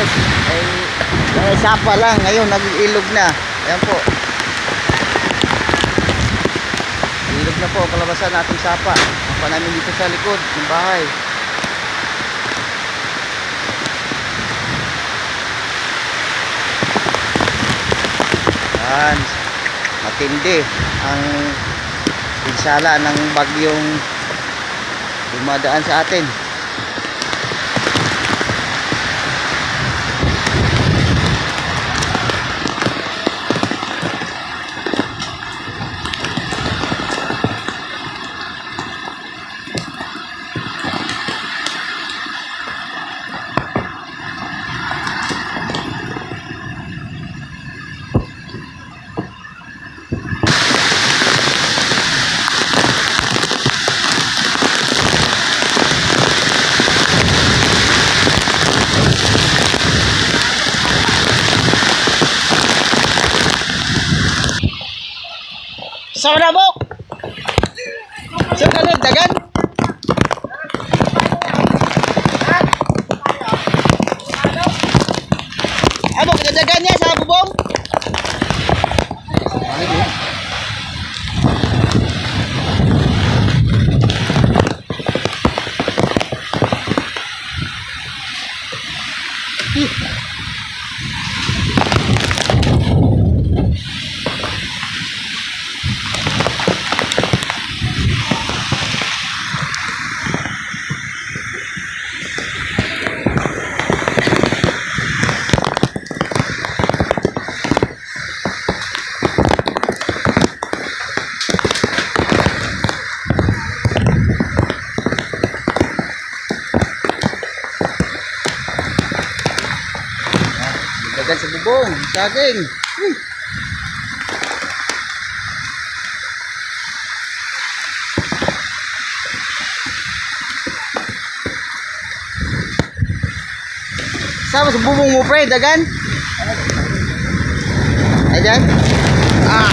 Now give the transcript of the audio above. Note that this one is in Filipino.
May sapa lang. Ngayon, nag-ilog na. Ayan po. Ilog na po. Palabasan natin sapa. Ang namin dito sa likod ng bahay. Yan. Matindi ang pinsala ng bagyong dumadaan sa atin. Sa na mo! Sa kanod, dagan! Amo, kadadagan niya sa bubong! Dagan sa bubong. Sa akin. Hmm. Sama sa bubong mo, pre. Dagan. Ayan. Ah.